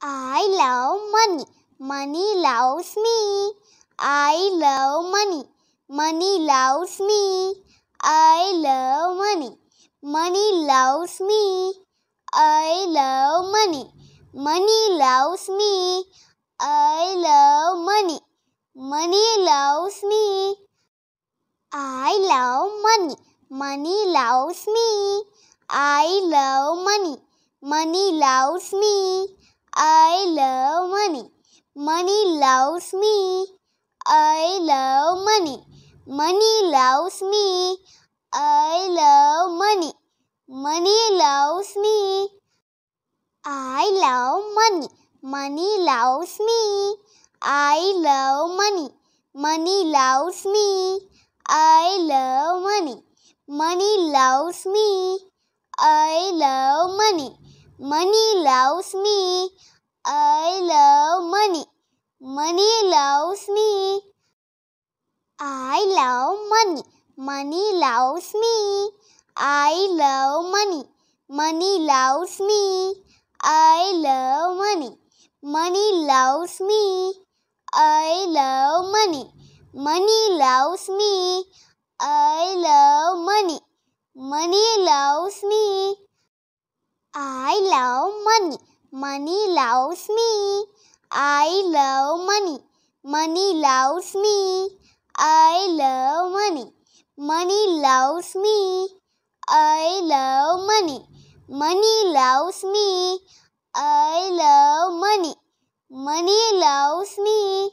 I love money. Money loves me. I love money. Money loves me. I love money. Money loves me. I love money. Money loves me. I love money. Money loves me. I love money. Money loves me. I love money. Money loves me. I love money. Money loves me. I love money. Money loves me. I love money. Money loves me. I love money. Money loves me. I love money. Money loves me. I love money. Money loves me. I love money. Money loves me. I love money. Money loves me. I love money. Money loves me. I love money. Money loves me. I love money. Money loves me. I love money. Money loves me. I love money. Money loves me. I love money. Money loves me. I love money. Money loves me. I love money. Money loves me. I love money. Money loves me. I love money. Money loves me.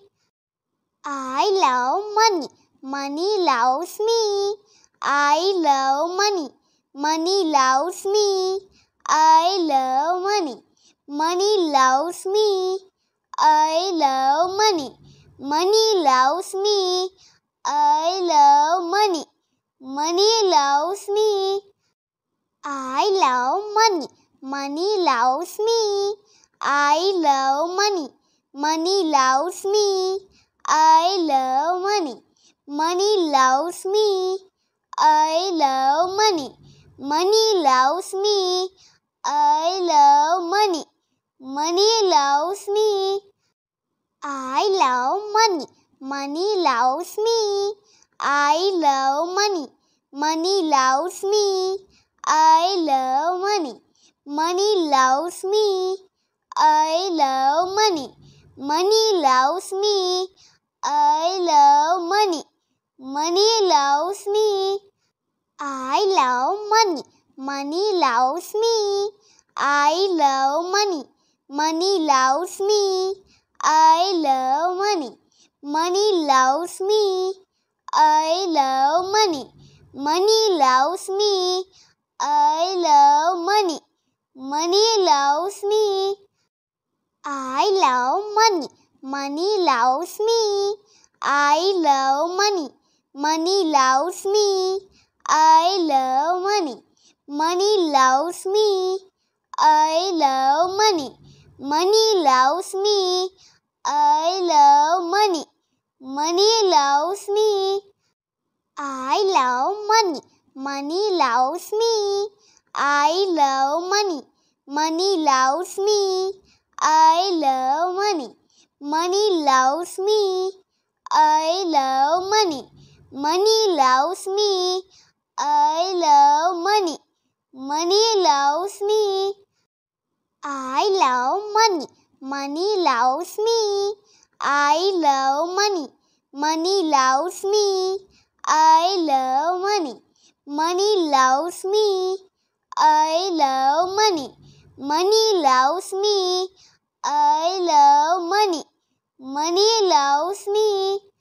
I love money. Money loves me. I love money. Money loves me. I love money. Money loves me. I love money. Money loves me. I love money. Money loves me. I love money. Money loves me. I love money. Money loves me. I love money. Money loves me. I love money. Money loves me. I love money. Money loves me. I love money. Money loves me. I love money. Money loves me. I love money. Money loves me. I love money. Money loves me. I love money. Money loves me. I love money. Money loves me. I love money. Money loves me. I love money. Money loves me. I love money. Money loves me. I love money. Money loves me. I love money. Money loves me. I love money. Money loves me. I love money. Money loves me. I love money. Money loves me. I love money. Money loves me. I love money. Money loves me. I love money. Money loves me. I love money. Money loves me. I love money. Money loves me. I love money. Money loves me. I love money. Money loves me. I love money. Money loves me. I love money. Money loves me. I love money. Money loves me. I love money. Money loves me.